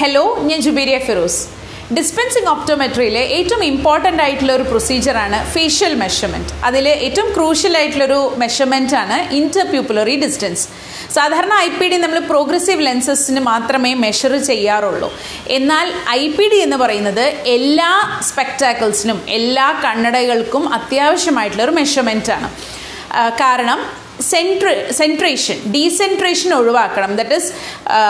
Hello ഞാൻ Jubairiya Firoz. Dispensing ഓപ്റ്റോമെട്രിയിലെ ഏറ്റവും important ആയിട്ടുള്ള ഒരു പ്രൊസീജിയറാണ് ഫേഷ്യൽ മെഷർമെന്റ് അതിൽ ഏറ്റവും ക്രൂഷ്യൽ ആയിട്ടുള്ളൊരു മെഷർമെന്റ് ആണ് ഇന്റർ പ്യൂപ്പുലറി ഡിസ്റ്റൻസ് സാധാരണ ഐ പി ഡി നമ്മൾ പ്രോഗ്രസീവ് ലെൻസസിന് മാത്രമേ മെഷർ ചെയ്യാറുള്ളൂ. എന്നാൽ ഐ പി ഡി എന്ന് പറയുന്നത് എല്ലാ സ്പെക്ടാക്കിൾസിനും എല്ലാ കണ്ണടകൾക്കും അത്യാവശ്യമായിട്ടുള്ളൊരു മെഷർമെന്റ് ആണ്. കാരണം സെൻട്ര സെൻട്രേഷൻ ഡീസെൻട്രേഷൻ ഒഴിവാക്കണം. ദറ്റ് ഇസ്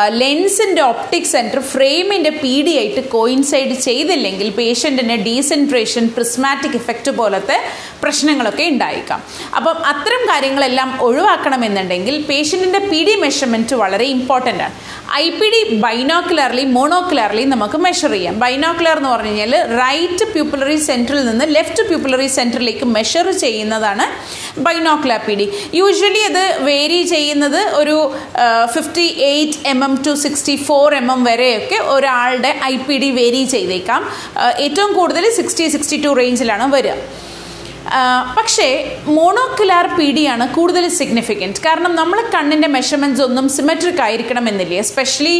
ലെൻസിന്റെ ഒപ്റ്റിക് സെന്റർ ഫ്രെയിമിന്റെ പി ഡി ആയിട്ട് കോയിൻസൈഡ് ചെയ്തില്ലെങ്കിൽ പേഷ്യന്റിന് ഡീസെൻട്രേഷൻ പ്രിസ്മാറ്റിക് ഇഫക്റ്റ് പോലത്തെ പ്രശ്നങ്ങളൊക്കെ ഉണ്ടായേക്കാം. അപ്പം അത്തരം കാര്യങ്ങളെല്ലാം ഒഴിവാക്കണമെന്നുണ്ടെങ്കിൽ പേഷ്യന്റിന്റെ പി ഡി മെഷർമെന്റ് വളരെ ഇമ്പോർട്ടന്റ് ആണ്. I P D binocularly monocularly നമുക്ക് മെഷർ ചെയ്യാം. ബൈനോക്കുലർ എന്ന് പറഞ്ഞു കഴിഞ്ഞാൽ റൈറ്റ് പ്യൂപ്പുലറി സെന്ററിൽ നിന്ന് ലെഫ്റ്റ് പ്യൂപ്പുലറി സെന്ററിലേക്ക് മെഷർ ചെയ്യുന്നതാണ് ബൈനോക്കുലർ പി ഡി. യൂഷ്വലി അത് വേരി ചെയ്യുന്നത് ഒരു fifty eight M M to sixty four M M വരെയൊക്കെ ഒരാളുടെ ഐ പി ഡി വേരി ചെയ്തേക്കാം. ഏറ്റവും കൂടുതൽ സിക്സ്റ്റി സിക്സ്റ്റി ടു റേഞ്ചിലാണ് വരിക. പക്ഷേ മോണോക്കുലാർ ആണ് കൂടുതൽ സിഗ്നിഫിക്കന്റ് കാരണം നമ്മൾ കണ്ണിന്റെ മെഷർമെന്റ്സ് ഒന്നും സിമെട്രിക് ആയിരിക്കണം എന്നില്ല എസ്പെഷ്യലി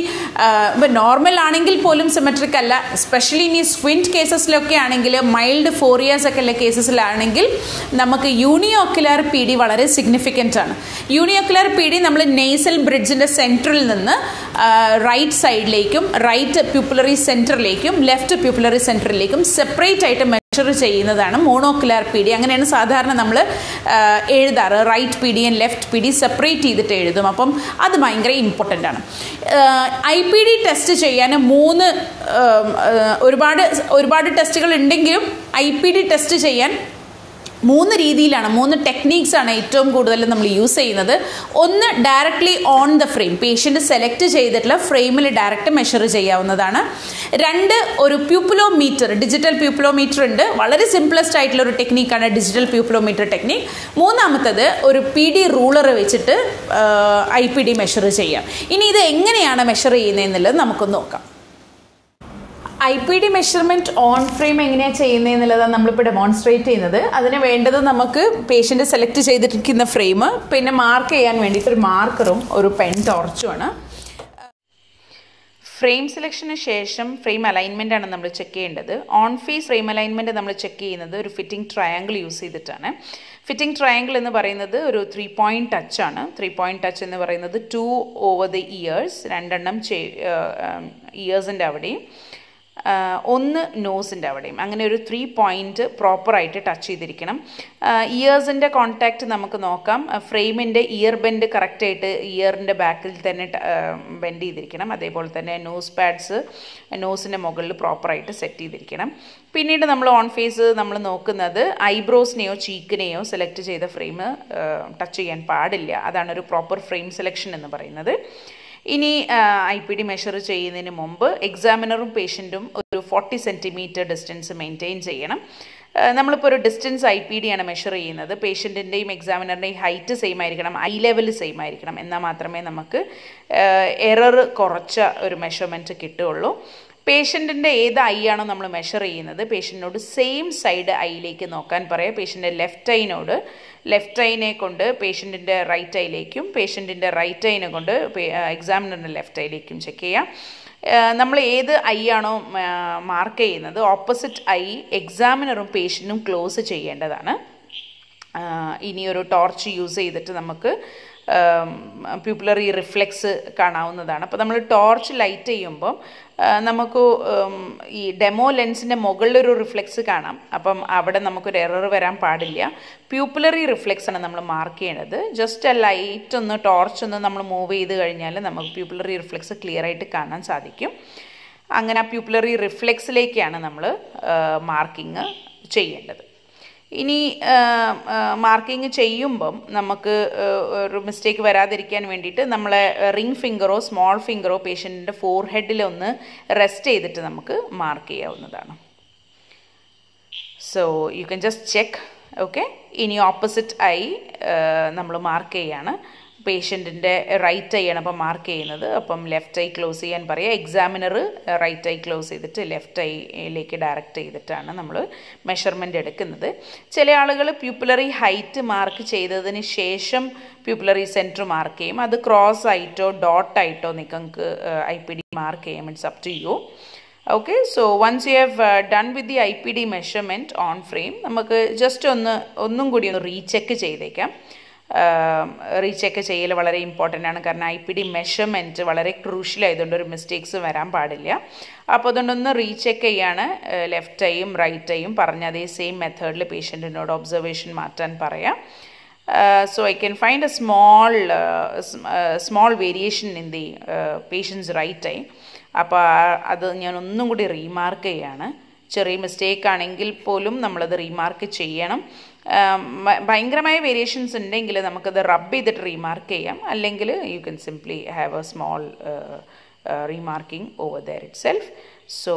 ഇപ്പോൾ നോർമൽ ആണെങ്കിൽ പോലും സിമെട്രിക് അല്ല. എസ്പെഷ്യലി ഇനി സ്ക്വിന്റ് കേസസിലൊക്കെ ആണെങ്കിൽ മൈൽഡ് ഫോറിയാസ് ഒക്കെ ഉള്ള കേസസിലാണെങ്കിൽ നമുക്ക് യൂണിയോക്കുലാർ പി ഡി വളരെ സിഗ്നിഫിക്കന്റ് ആണ്. യൂണിയോക്കുലാർ പി ഡി നമ്മൾ നെയ്സൽ ബ്രിഡ്ജിന്റെ സെന്ററിൽ നിന്ന് റൈറ്റ് സൈഡിലേക്കും റൈറ്റ് പ്യൂപ്പുലറി സെന്ററിലേക്കും ലെഫ്റ്റ് പ്യൂപ്പുലറി സെന്ററിലേക്കും സെപ്പറേറ്റ് ആയിട്ട് മെഷർ ചെയ്യുന്നതാണ്. മോണോക്കുലാർ പി ഡി അങ്ങനെയാണ് സാധാരണ നമ്മൾ എഴുതാറ്. Right P D left P D separate ചെയ്തിട്ട് എഴുതും. അപ്പം അത് ഭയങ്കര ഇമ്പോർട്ടന്റ് ആണ്. ഐ പി ഡി ടെസ്റ്റ് ചെയ്യാൻ മൂന്ന് ഒരുപാട് ഒരുപാട് ടെസ്റ്റുകൾ ഉണ്ടെങ്കിലും ഐ പി ഡി ടെസ്റ്റ് ചെയ്യാൻ മൂന്ന് രീതിയിലാണ് മൂന്ന് ടെക്നീക്സ് ആണ് ഏറ്റവും കൂടുതൽ നമ്മൾ യൂസ് ചെയ്യുന്നത്. ഒന്ന് directly on the frame patient select ചെയ്തിട്ടുള്ള ഫ്രെയിമിൽ ഡയറക്റ്റ് മെഷർ ചെയ്യാവുന്നതാണ്. രണ്ട് ഒരു പ്യൂപ്പുലോമീറ്റർ ഡിജിറ്റൽ പ്യൂപ്പുലോമീറ്റർ ഉണ്ട്. വളരെ സിംപ്ലസ്റ്റ് ആയിട്ടുള്ള ഒരു ടെക്നീക്കാണ് ഡിജിറ്റൽ പ്യൂപ്പുലോമീറ്റർ ടെക്നീക്ക് മൂന്നാമത്തത് ഒരു പി ഡി റൂളർ വെച്ചിട്ട് ഐ പി ഡി മെഷർ ചെയ്യാം. ഇനി ഇത് എങ്ങനെയാണ് മെഷർ ചെയ്യുന്നതെന്നുള്ളത് നമുക്കൊന്ന് നോക്കാം. I P D measurement on frame എങ്ങനെയാണ് ചെയ്യുന്നത് എന്നുള്ളതാണ് നമ്മളിപ്പോൾ ഡെമോൺസ്ട്രേറ്റ് ചെയ്യുന്നത്. അതിന് വേണ്ടത് നമുക്ക് പേഷ്യന്റ് സെലക്ട് ചെയ്തിരിക്കുന്ന ഫ്രെയിം പിന്നെ മാർക്ക് ചെയ്യാൻ വേണ്ടിയിട്ട് ഒരു മാർക്കറും ഒരു പെൻ ടോർച്ചുമാണ് ഫ്രെയിം സെലക്ഷന് ശേഷം ഫ്രെയിം അലൈൻമെന്റ് ആണ് നമ്മൾ ചെക്ക് ചെയ്യേണ്ടത്. ഓൺ ഫേസ് ഫ്രെയിം അലൈൻമെന്റ് നമ്മൾ ചെക്ക് ചെയ്യുന്നത് ഒരു ഫിറ്റിംഗ് ട്രയാങ്കിൾ യൂസ് ചെയ്തിട്ടാണ്. ഫിറ്റിംഗ് ട്രയാങ്കിൾ എന്ന് പറയുന്നത് ഒരു ത്രീ പോയിന്റ് ടച്ച് ആണ്. ത്രീ പോയിന്റ് ടച്ച് എന്ന് പറയുന്നത് ടു ഓവർ ദി ഇയേഴ്സ് രണ്ടെണ്ണം ഇയേഴ്സിന്റെ അവിടെയും. ഒന്ന് നോസിന്റെ അവിടെയും. അങ്ങനെ ഒരു ത്രീ പോയിന്റ് പ്രോപ്പറായിട്ട് ടച്ച് ചെയ്തിരിക്കണം. ഇയേഴ്സിന്റെ കോൺടാക്റ്റ് നമുക്ക് നോക്കാം. ഫ്രെയിമിന്റെ ഇയർ ബെൻഡ് കറക്റ്റായിട്ട് ഇയറിന്റെ ബാക്കിൽ തന്നെ ബെൻഡ് ചെയ്തിരിക്കണം. അതേപോലെ തന്നെ നോസ് പാഡ്സ് നോസിന്റെ മുകളിൽ പ്രോപ്പറായിട്ട് സെറ്റ് ചെയ്തിരിക്കണം. പിന്നീട് നമ്മൾ ഓൺ ഫേസ് നമ്മൾ നോക്കുന്നത് ഐബ്രോസിനെയോ ചീക്കിനെയോ സെലക്ട് ചെയ്ത ഫ്രെയിം ടച്ച് ചെയ്യാൻ പാടില്ല. അതാണ് ഒരു പ്രോപ്പർ ഫ്രെയിം സെലക്ഷൻ എന്ന് പറയുന്നത്. ഇനി ഐ പി ഡി മെഷർ ചെയ്യുന്നതിന് മുമ്പ് എക്സാമിനറും പേഷ്യന്റും ഒരു ഫോർട്ടി സെന്റിമീറ്റർ ഡിസ്റ്റൻസ് മെയിന്റെയിൻ ചെയ്യണം. നമ്മളിപ്പോൾ ഒരു ഡിസ്റ്റൻസ് ഐ പി ഡി ആണ് മെഷർ ചെയ്യുന്നത്. പേഷ്യന്റിന്റെയും എക്സാമിനറിന്റെയും ഹൈറ്റ് സെയിം ആയിരിക്കണം. ഐ ലെവൽ സെയിം ആയിരിക്കണം. എന്നാൽ മാത്രമേ നമുക്ക് എറർ കുറച്ച ഒരു മെഷർമെന്റ് കിട്ടുകയുള്ളൂ. പേഷ്യന്റിന്റെ ഏത് ഐ ആണോ നമ്മൾ മെഷർ ചെയ്യുന്നത് പേഷ്യന്റിനോട് സെയിം സൈഡ് ഐയിലേക്ക് നോക്കാൻ പറയാം. പേഷ്യന്റെ ലെഫ്റ്റ് ഐനോട് ലെഫ്റ്റ് ഐനെ കൊണ്ട് പേഷ്യന്റിന്റെ റൈറ്റ് ഐയിലേക്കും പേഷ്യന്റിന്റെ റൈറ്റ് ഐനെ കൊണ്ട് എക്സാമിനറിന്റെ ലെഫ്റ്റ് ഐയിലേക്കും ചെക്ക് ചെയ്യാം. നമ്മൾ ഏത് ഐ ആണോ മാർക്ക് ചെയ്യുന്നത് ഓപ്പോസിറ്റ് ഐ എക്സാമിനറും പേഷ്യന്റും ക്ലോസ് ചെയ്യേണ്ടതാണ്. ഇനിയൊരു ടോർച്ച് യൂസ് ചെയ്തിട്ട് നമുക്ക് പ്യൂപ്പുലറി റിഫ്ലെക്സ് കാണാവുന്നതാണ്. അപ്പോൾ നമ്മൾ ടോർച്ച് ലൈറ്റ് ചെയ്യുമ്പം നമുക്ക് ഈ ഡെമോ ലെൻസിന്റെ മുകളിലൊരു റിഫ്ലെക്സ് കാണാം. അപ്പം അവിടെ നമുക്കൊരു എറർ വരാൻ പാടില്ല. പ്യൂപ്പുലറി റിഫ്ലെക്സ് ആണ് നമ്മൾ മാർക്ക് ചെയ്യേണ്ടത് ജസ്റ്റ് ആ ലൈറ്റ് ഒന്ന് ടോർച്ച് ഒന്ന് നമ്മൾ മൂവ് ചെയ്ത് കഴിഞ്ഞാൽ നമുക്ക് പ്യൂപ്പുലറി റിഫ്ലെക്സ് ക്ലിയർ ആയിട്ട് കാണാൻ സാധിക്കും. അങ്ങനെ ആ പ്യൂപ്പുലറി റിഫ്ലെക്സിലേക്കാണ് നമ്മൾ മാർക്കിങ് ചെയ്യേണ്ടത്. ഇനി മാർക്കിങ് ചെയ്യുമ്പം നമുക്ക് ഒരു മിസ്റ്റേക്ക് വരാതിരിക്കാൻ വേണ്ടിയിട്ട് നമ്മളെ റിംഗ് ഫിംഗറോ സ്മോൾ ഫിംഗറോ പേഷ്യന്റിന്റെ ഫോർ ഹെഡിലൊന്ന് റെസ്റ്റ് ചെയ്തിട്ട് നമുക്ക് മാർക്ക് ചെയ്യാവുന്നതാണ്. So you can just check okay ഇനി ഓപ്പോസിറ്റ് ആയി നമ്മൾ മാർക്ക് ചെയ്യാണ്. പേഷ്യന്റിന്റെ റൈറ്റ് ഐ ആണ് അപ്പം മാർക്ക് ചെയ്യുന്നത്. അപ്പം ലെഫ്റ്റ് ഐ ക്ലോസ് ചെയ്യാൻ പറയുക എക്സാമിനർ റൈറ്റ് ഐ ക്ലോസ് ചെയ്തിട്ട് ലെഫ്റ്റ് ഐയിലേക്ക് ഡയറക്റ്റ് ചെയ്തിട്ടാണ് നമ്മൾ മെഷർമെന്റ് എടുക്കുന്നത്. ചില ആളുകൾ പ്യൂപ്പുലറി ഹൈറ്റ് മാർക്ക് ചെയ്തതിന് ശേഷം പ്യൂപ്പുലറി സെന്റർ മാർക്ക് ചെയ്യും. അത് ക്രോസ് ആയിട്ടോ ഡോട്ട് ആയിട്ടോ നിങ്ങൾക്ക് ഐ പി ഡി മാർക്ക് ചെയ്യാം. It's up to you okay so once you have done with the I P D measurement on frame നമുക്ക് ജസ്റ്റ് ഒന്ന് ഒന്നും കൂടി ഒന്ന് റീചെക്ക് ചെയ്തേക്കാം. റീചെക്ക് ചെയ്യൽ വളരെ ഇമ്പോർട്ടന്റ് ആണ്. കാരണം ഐ പി ഡി മെഷർമെന്റ് വളരെ ക്രൂഷ്യൽ ആയതുകൊണ്ട് ഒരു മിസ്റ്റേക്സ് വരാൻ പാടില്ല. അപ്പോൾ അതുകൊണ്ടൊന്ന് റീചെക്ക് ചെയ്യാണ്. ലെഫ്റ്റ് ഐയും റൈറ്റ് ഐയും പറഞ്ഞ അതേ സെയിം മെത്തേഡിൽ പേഷ്യന്റിനോട് ഒബ്സർവേഷൻ മാറ്റാൻ പറയാം. So I can find a small small variation in the in the uh, patient's right അപ്പോൾ അത് ഞാൻ ഒന്നും കൂടി റീമാർക്ക് ചെയ്യാണ്. ചെറിയ മിസ്റ്റേക്ക് ആണെങ്കിൽ പോലും നമ്മളത് റീമാർക്ക് ചെയ്യണം. ഭയങ്കരമായ വേരിയേഷൻസ് ഉണ്ടെങ്കിൽ നമുക്കത് റബ്ബ് ചെയ്തിട്ട് റീമാർക്ക് ചെയ്യാം. അല്ലെങ്കിൽ you can simply have a small remarking over there itself so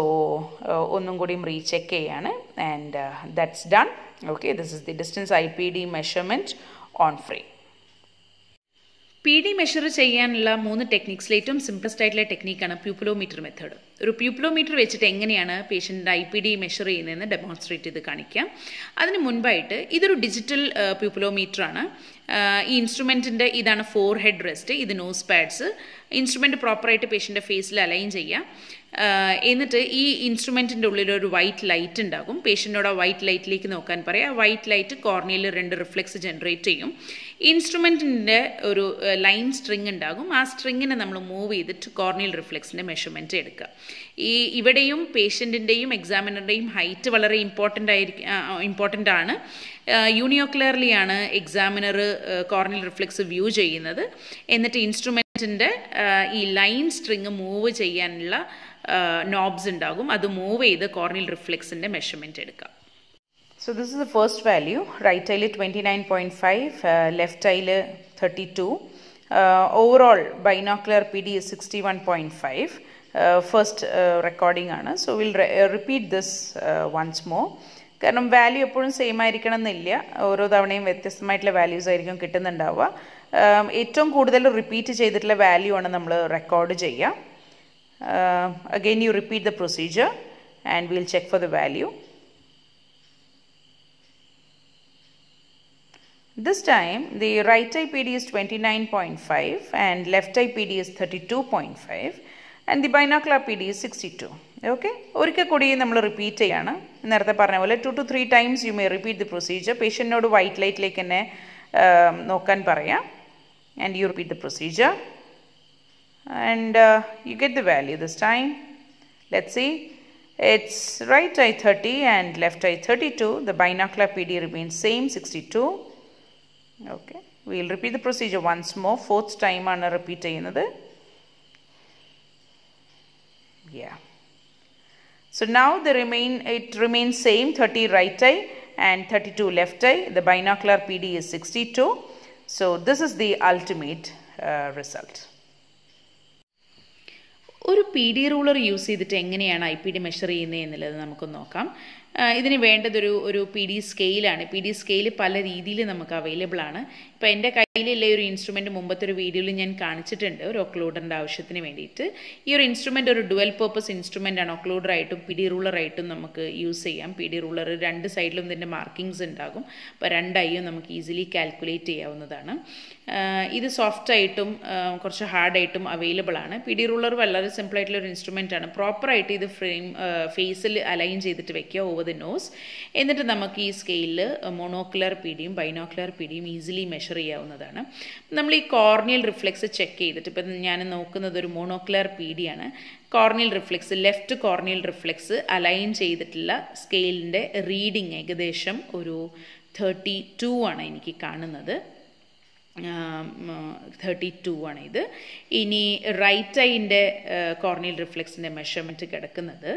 ഒന്നും കൂടിയും റീചെക്ക് ചെയ്യാണ്. And that's done okay this is the distance I P D measurement on free P D measure ചെയ്യാനുള്ള മൂന്ന് ടെക്നിക്സിൽ ഏറ്റവും സിംപ്ലസ്റ്റ് ആയിട്ടുള്ള ടെക്നിക്കാണ് പ്യൂപ്പിലോമീറ്റർ method ഒരു pupillometer വെച്ചിട്ട് എങ്ങനെയാണ് patient I P D measure ചെയ്യുന്നതെന്ന് ഡെമോൺസ്ട്രേറ്റ് ചെയ്ത് കാണിക്കാം. അതിന് മുൻപായിട്ട് ഇതൊരു ഡിജിറ്റൽ പ്യൂപ്പിലോമീറ്റർ ആണ്. ഈ ഇൻസ്ട്രുമെന്റിന്റെ ഇതാണ് ഫോർ ഹെഡ് റെസ്റ്റ് ഇത് നോസ് പാഡ്സ് ഇൻസ്ട്രുമെന്റ് പ്രോപ്പറായിട്ട് പേഷ്യന്റെ ഫേസിൽ അലൈൻ ചെയ്യാം. എന്നിട്ട് ഈ ഇൻസ്ട്രുമെന്റിന്റെ ഉള്ളിൽ ഒരു വൈറ്റ് ലൈറ്റ് ഉണ്ടാകും പേഷ്യന്റോട് ആ വൈറ്റ് ലൈറ്റിലേക്ക് നോക്കാൻ പറയാം. ആ വൈറ്റ് ലൈറ്റ് കോർണിയയിൽ രണ്ട് റിഫ്ലക്സ് ജനറേറ്റ് ചെയ്യും. ഇൻസ്ട്രുമെന്റിന്റെ ഒരു ലൈൻ സ്ട്രിങ് ഉണ്ടാകും. ആ സ്ട്രിങ്ങിനെ നമ്മൾ മൂവ് ചെയ്തിട്ട് കോർണിയൽ റിഫ്ലെക്സിന്റെ മെഷർമെന്റ് എടുക്കുക. ഈ ഇവിടെയും പേഷ്യന്റിന്റെയും എക്സാമിനറുടെയും ഹൈറ്റ് വളരെ ഇമ്പോർട്ടന്റ് ആയിരിക്കും ഇമ്പോർട്ടന്റ് ആണ്. യൂണിയോക്ലിയർലി ആണ് എക്സാമിനർ കോർണൽ റിഫ്ലക്സ് വ്യൂ ചെയ്യുന്നത്. എന്നിട്ട് ഇൻസ്ട്രുമെന്റിന്റെ ഈ ലൈൻ സ്ട്രിങ് മൂവ് ചെയ്യാനുള്ള നോബ്സ് ഉണ്ടാകും. അത് മൂവ് ചെയ്ത് കോർണൽ റിഫ്ലെക്സിന്റെ മെഷർമെന്റ് എടുക്കാം. So this is the first value, right tail 29.5, uh, left tail 32. Uh, overall binocular PD is 61.5. Uh, first recording ആണ്. So will repeat this once more കാരണം value എപ്പോഴും same ആയിരിക്കണം എന്നില്ല ഓരോ തവണയും വ്യത്യസ്തമായിട്ടുള്ള വാല്യൂസ് ആയിരിക്കും കിട്ടുന്നുണ്ടാവുക. ഏറ്റവും കൂടുതൽ റിപ്പീറ്റ് ചെയ്തിട്ടുള്ള വാല്യൂ ആണ് നമ്മൾ റെക്കോർഡ് ചെയ്യുക. Again you repeat the procedure and will check for the value This time the right eye PD is 29.5 and left eye PD is 32.5 and the binocular PD is 62. Okay ഒരിക്കൽ കൂടി നമ്മൾ repeat ചെയ്യാണ് നേരത്തെ പറഞ്ഞ പോലെ two two three times you may repeat the procedure പേഷ്യന്റിനോട് white ലൈറ്റിലേക്ക് തന്നെ നോക്കാൻ പറയാം and you repeat the procedure and you get the value this time let see It's right eye 30 and left eye 32. The binocular PD remains same 62. Okay. We'll repeat the procedure procedure once more fourth ടൈമാണ് repeat ചെയ്യുന്നത്. Yeah. So now the remain it remains same 30 right eye and 32 left eye. The binocular PD is 62. So this is the ultimate uh, result. ഒരു P D ruler use ചെയ്തിട്ട് എങ്ങനെയാണ് I P D measure ചെയ്യുന്നത് എന്നുള്ളത് നമുക്ക് നോക്കാം ഇതിന് വേണ്ടതൊരു ഒരു പി ഡി സ്കെയിലാണ് പി ഡി സ്കെയിൽ പല രീതിയിൽ നമുക്ക് അവൈലബിൾ ആണ്. ഇപ്പോൾ എന്റെ കയ്യിലുള്ള ഒരു ഇൻസ്ട്രുമെന്റ് മുമ്പത്തെ ഒരു വീഡിയോയിൽ ഞാൻ കാണിച്ചിട്ടുണ്ട്. ഒരു ഒക്ലൂഡറിന്റെ ആവശ്യത്തിന് വേണ്ടിയിട്ട്. ഈ ഒരു ഇൻസ്ട്രുമെന്റ് ഒരു ഡുവൽ പേർപ്പസ് ഇൻസ്ട്രുമെന്റ് ആണ്. ഒക്ലൂഡറായിട്ടും പി ഡി റൂളറായിട്ടും നമുക്ക് യൂസ് ചെയ്യാം. പി ഡി റൂളർ രണ്ട് സൈഡിലും ഇതിന്റെ മാർക്കിങ്സ് ഉണ്ടാകും. അപ്പോൾ രണ്ടായും നമുക്ക് ഈസിലി കാൽക്കുലേറ്റ് ചെയ്യാവുന്നതാണ്. ഇത് സോഫ്റ്റ് ആയിട്ടും കുറച്ച് ഹാർഡായിട്ടും അവൈലബിൾ ആണ്. പി ഡി റൂളർ വളരെ സിമ്പിൾ ആയിട്ടുള്ള ഒരു ഇൻസ്ട്രുമെന്റ് ആണ്. പ്രോപ്പറായിട്ട് ഇത് ഫ്രെയിം ഫേസിൽ അലൈൻ ചെയ്തിട്ട് വെക്കുക ഓവർ ദി നോസ് എന്നിട്ട് നമുക്ക് ഈ സ്കെയിലിൽ മൊണോക്കുലർ പിടിയും ബൈനോക്കുലർ പിടിയും ഈസിലി മെഷർ ചെയ്യാവുന്നതാണ്. നമ്മൾ ഈ കോർണിയൽ റിഫ്ലെക്സ് ചെക്ക് ചെയ്തിട്ട് ഇപ്പം ഞാൻ നോക്കുന്നത് ഒരു monocular പിടിയാണ് corneal reflex left corneal reflex align ചെയ്തിട്ടുള്ള സ്കെയിലിന്റെ റീഡിങ് ഏകദേശം ഒരു തേർട്ടി ടു ആണ് എനിക്ക് കാണുന്നത്. തേർട്ടി ടു ആണ് ഇത്. ഇനി റൈറ്റ് ഐന്റെ കോർണിയൽ റിഫ്ലെക്സിന്റെ മെഷർമെന്റ് കിടക്കുന്നത്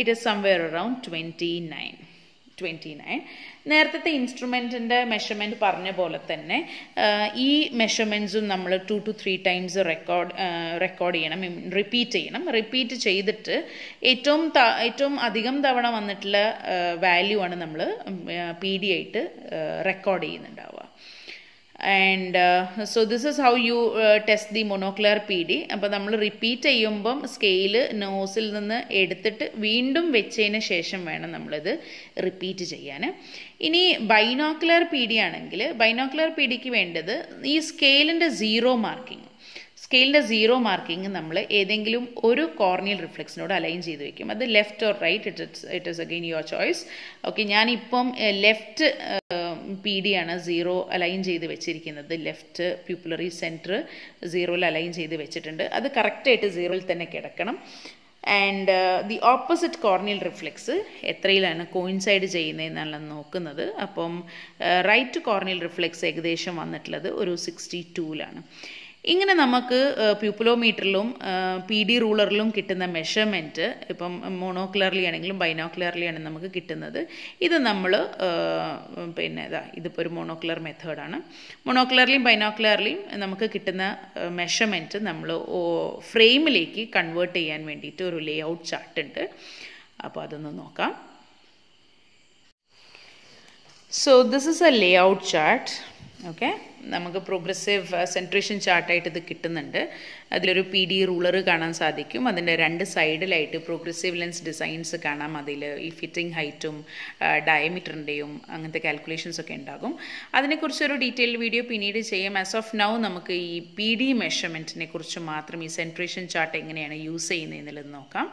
it is somewhere around twenty nine twenty nine നേരത്തെ ഇൻസ്ട്രുമെന്റിന്റെ മെഷർമെന്റ് പറഞ്ഞ പോലെ തന്നെ ഈ മെഷർമെന്റ്സും നമ്മൾ two two three times record record ചെയ്യണം റിപ്പീറ്റ് ചെയ്യണം. റിപ്പീറ്റ് ചെയ്തിട്ട് ഏറ്റവും ഏറ്റവും അധികം തവണ വന്നിട്ടുള്ള വാല്യൂ ആണ് നമ്മൾ പി ഡി ആയിട്ട് record ചെയ്യുന്നുണ്ടാവുക. And so this is how you test the monocular P D അപ്പോൾ നമ്മൾ റിപ്പീറ്റ് ചെയ്യുമ്പം സ്കെയിൽ നോസിൽ നിന്ന് എടുത്തിട്ട് വീണ്ടും വെച്ചതിന് ശേഷം വേണം നമ്മളിത് റിപ്പീറ്റ് ചെയ്യാൻ. ഇനി ബൈനോക്ലിയർ പി ഡി ആണെങ്കിൽ ബൈനോക്ലിയർ പി ഡിക്ക് വേണ്ടത് ഈ സ്കെയിലിന്റെ സീറോ മാർക്കിംഗ് സ്കെയിലിന്റെ സീറോ മാർക്കിംഗ് നമ്മൾ ഏതെങ്കിലും ഒരു കോർണിയൽ റിഫ്ലെക്സിനോട് അലൈൻ ചെയ്ത് വെക്കും. അത് left or right it it's it is again your choice okay ഞാനിപ്പം ലെഫ്റ്റ് പി ഡി ആണ് സീറോ അലൈൻ ചെയ്ത് വെച്ചിരിക്കുന്നത്. ലെഫ്റ്റ് പ്യൂപ്പുലറി സെന്റർ സീറോയിൽ അലൈൻ ചെയ്ത് വെച്ചിട്ടുണ്ട്. അത് കറക്റ്റായിട്ട് സീറോയിൽ തന്നെ കിടക്കണം. And the opposite corneal reflex എത്രയിലാണ് coincide ചെയ്യുന്നതെന്നാണ് നോക്കുന്നത്. അപ്പം റൈറ്റ് കോർണിയൽ റിഫ്ലെക്സ് ഏകദേശം വന്നിട്ടുള്ളത് ഒരു സിക്സ്റ്റി ടൂവിലാണ് ഇങ്ങനെ നമുക്ക് പ്യൂപ്പുലോമീറ്ററിലും പി ഡി റൂളറിലും കിട്ടുന്ന മെഷർമെന്റ് ഇപ്പം മോണോക്ലർലി ആണെങ്കിലും ബൈനോക്ലർലി ആണെങ്കിലും നമുക്ക് കിട്ടുന്നത്. ഇത് നമ്മൾ പിന്നെ ഇതാ ഇതിപ്പോൾ ഒരു മോണോക്ലർ മെത്തേഡാണ് മോണോക്ലർലിയും ബൈനോക്ലർലിയും നമുക്ക് കിട്ടുന്ന മെഷർമെന്റ് നമ്മൾ ഫ്രെയിമിലേക്ക് കൺവേർട്ട് ചെയ്യാൻ വേണ്ടിയിട്ട് ഒരു ലേ ഔട്ട് ചാർട്ട് ഉണ്ട്. അപ്പോൾ അതൊന്ന് നോക്കാം. So this is a layout chart okay നമുക്ക് പ്രോഗ്രസീവ് സെൻട്രേഷൻ ചാർട്ടായിട്ട് ഇത് കിട്ടുന്നുണ്ട്. അതിലൊരു പി ഡി റൂളർ കാണാൻ സാധിക്കും. അതിന്റെ രണ്ട് സൈഡിലായിട്ട് പ്രോഗ്രസീവ് ലെൻസ് ഡിസൈൻസ് കാണാം. അതിൽ ഈ ഫിറ്റിംഗ് ഹൈറ്റും ഡയമീറ്ററിന്റെയും അങ്ങനത്തെ കാൽക്കുലേഷൻസ് ഒക്കെ ഉണ്ടാകും. അതിനെക്കുറിച്ചൊരു ഡീറ്റെയിൽ വീഡിയോ പിന്നീട് ചെയ്യാം. ആസ് ഓഫ് നൗ നമുക്ക് ഈ പി ഡി മെഷർമെന്റിനെ കുറിച്ച് മാത്രം ഈ സെൻട്രേഷൻ ചാർട്ട് എങ്ങനെയാണ് യൂസ് ചെയ്യുന്നതെന്നുള്ളത് നോക്കാം.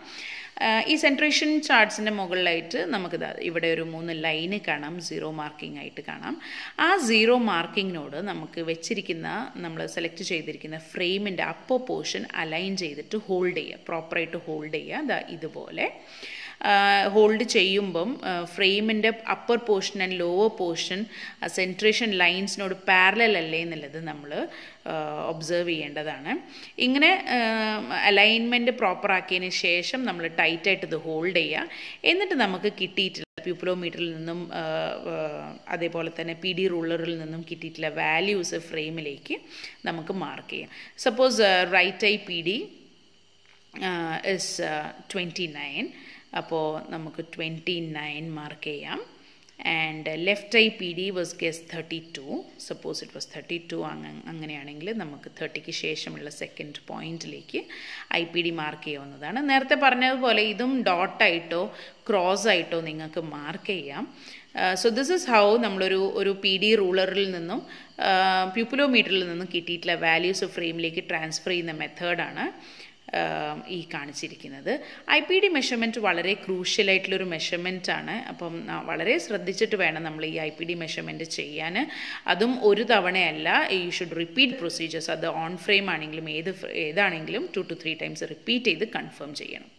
ഈ സെൻട്രേഷൻ ചാർട്ട്സിന്റെ മുകളിലായിട്ട് നമുക്ക് ഇവിടെ ഒരു മൂന്ന് ലൈന് കാണാം. സീറോ മാർക്കിംഗ് ആയിട്ട് കാണാം. ആ സീറോ മാർക്കിങ്ങിനോട് നമുക്ക് വെച്ചിരിക്കുന്ന നമ്മൾ സെലക്ട് ചെയ്തിരിക്കുന്ന ഫ്രെയിമിന്റെ അപ്പോ പോർഷൻ അലൈൻ ചെയ്തിട്ട് ഹോൾഡ് ചെയ്യുക പ്രോപ്പറായിട്ട് ഹോൾഡ് ചെയ്യുക ഇതുപോലെ. ഹോൾഡ് ചെയ്യുമ്പം ഫ്രെയിമിന്റെ upper portion and lower portion centration ലൈൻസിനോട് parallel അല്ലേ എന്നുള്ളത് നമ്മൾ ഒബ്സർവ് ചെയ്യേണ്ടതാണ്. ഇങ്ങനെ അലൈൻമെന്റ് പ്രോപ്പർ ആക്കിയതിന് ശേഷം നമ്മൾ ടൈറ്റായിട്ട് ഇത് ഹോൾഡ് ചെയ്യുക എന്നിട്ട് നമുക്ക് കിട്ടിയിട്ടുള്ള പ്യൂപ്ലോമീറ്ററിൽ നിന്നും അതേപോലെ തന്നെ പി ഡി റൂളറിൽ നിന്നും കിട്ടിയിട്ടുള്ള വാല്യൂസ് ഫ്രെയിമിലേക്ക് നമുക്ക് മാർക്ക് ചെയ്യാം. Suppose right I P D is twenty nine അപ്പോൾ നമുക്ക് ട്വന്റി നയൻ മാർക്ക് ചെയ്യാം. And left I P D was guess thirty two suppose it was thirty two അങ്ങനെയാണെങ്കിൽ നമുക്ക് തേർട്ടിക്ക് ശേഷമുള്ള സെക്കൻഡ് പോയിന്റിലേക്ക് ഐ പി ഡി മാർക്ക് ചെയ്യാവുന്നതാണ്. നേരത്തെ പറഞ്ഞതുപോലെ ഇതും ഡോട്ടായിട്ടോ ക്രോസ് ആയിട്ടോ നിങ്ങൾക്ക് മാർക്ക് ചെയ്യാം. സോ ദിസ് ഇസ് ഹൗ നമ്മളൊരു ഒരു പി ഡി റൂളറിൽ നിന്നും പ്യൂപ്പുലോമീറ്ററിൽ നിന്നും കിട്ടിയിട്ടുള്ള വാല്യൂസ് ഫ്രെയിമിലേക്ക് ട്രാൻസ്ഫർ ചെയ്യുന്ന മെത്തേഡാണ് ഈ കാണിച്ചിരിക്കുന്നത്. ഐ പി ഡി മെഷർമെന്റ് വളരെ ക്രൂഷ്യലായിട്ടുള്ളൊരു മെഷർമെന്റ് ആണ്. അപ്പം വളരെ ശ്രദ്ധിച്ചിട്ട് വേണം നമ്മൾ ഈ ഐ പി ഡി മെഷർമെന്റ് ചെയ്യാൻ അതും ഒരു തവണയല്ല. യു ഷുഡ് റിപ്പീറ്റ് പ്രൊസീജിയേഴ്സ് അത് ഓൺ ഫ്രെയിം ആണെങ്കിലും ഏത് ഏതാണെങ്കിലും two two three times repeat ചെയ്ത് കൺഫേം ചെയ്യണം.